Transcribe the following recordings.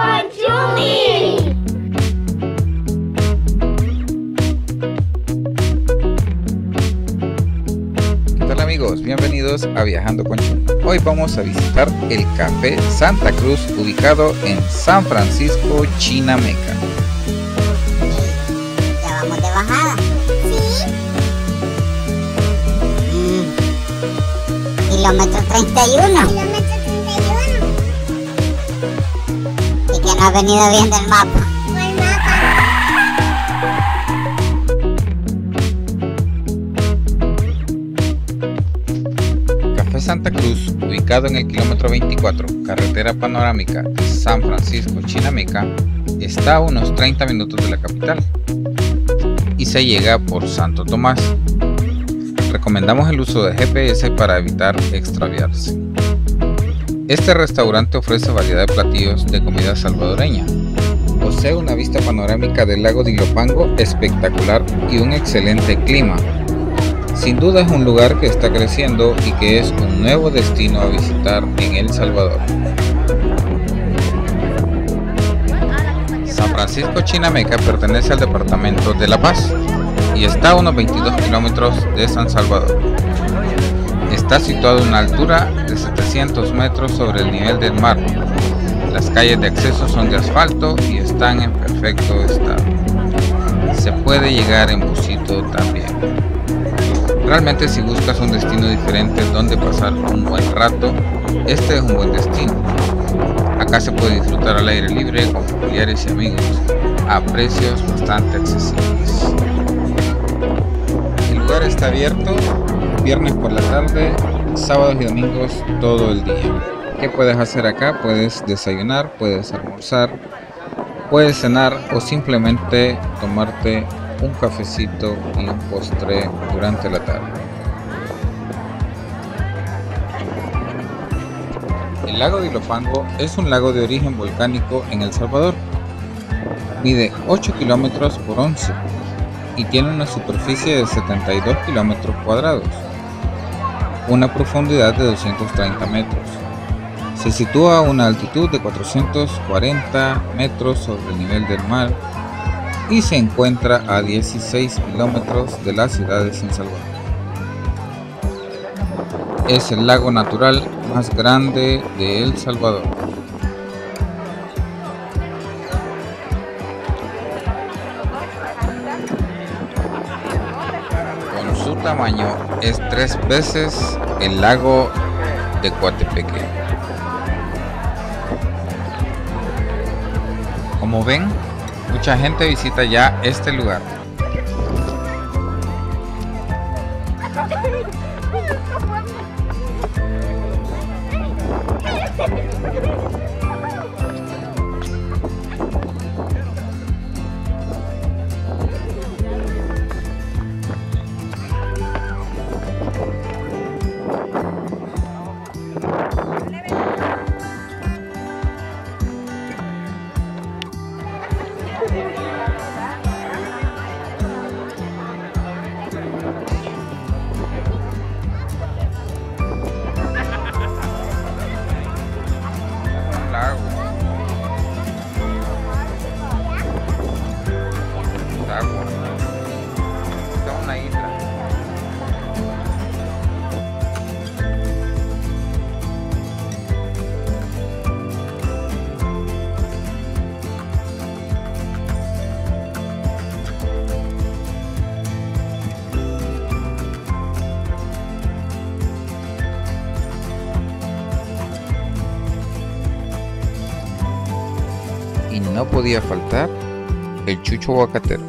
con Chumi. ¿Qué tal amigos? Bienvenidos a Viajando con Chumi. Hoy vamos a visitar el Café Santa Cruz ubicado en San Francisco, Chinameca. Ya vamos de bajada. Mm. Kilómetro 31. Has venido viendo el mapa. ¿Cuál mapa? Café Santa Cruz, ubicado en el kilómetro 24, carretera panorámica San Francisco, Chinameca, está a unos 30 minutos de la capital y se llega por Santo Tomás. Recomendamos el uso de GPS para evitar extraviarse. Este restaurante ofrece variedad de platillos de comida salvadoreña. Posee una vista panorámica del lago de Ilopango espectacular y un excelente clima. Sin duda es un lugar que está creciendo y que es un nuevo destino a visitar en El Salvador. San Francisco Chinameca pertenece al departamento de La Paz y está a unos 22 kilómetros de San Salvador. Está situado a una altura de 700 metros sobre el nivel del mar. Las calles de acceso son de asfalto y están en perfecto estado. Se puede llegar en busito también. Realmente si buscas un destino diferente donde pasar un buen rato, este es un buen destino. Acá se puede disfrutar al aire libre con familiares y amigos a precios bastante accesibles. El lugar está abierto viernes por la tarde, sábados y domingos todo el día. ¿Qué puedes hacer acá? Puedes desayunar, puedes almorzar, puedes cenar o simplemente tomarte un cafecito y un postre durante la tarde. El lago de Ilopango es un lago de origen volcánico en El Salvador. Mide 8 kilómetros por 11 y tiene una superficie de 72 kilómetros cuadrados, una profundidad de 230 metros. Se sitúa a una altitud de 440 metros sobre el nivel del mar y se encuentra a 16 kilómetros de la ciudad de San Salvador. Es el lago natural más grande de El Salvador. Tamaño es tres veces el lago de Coatepeque. Como ven, mucha gente visita ya este lugar. No podía faltar el chucho aguacatero.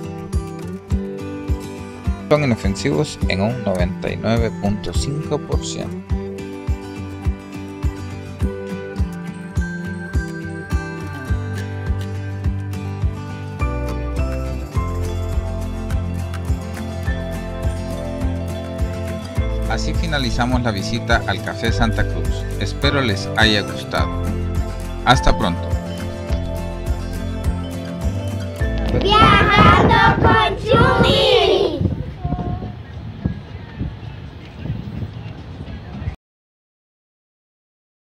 Son inofensivos en un 99.5%. Así finalizamos la visita al Café Santa Cruz. Espero les haya gustado. Hasta pronto. Viajando con.